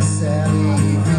Sally.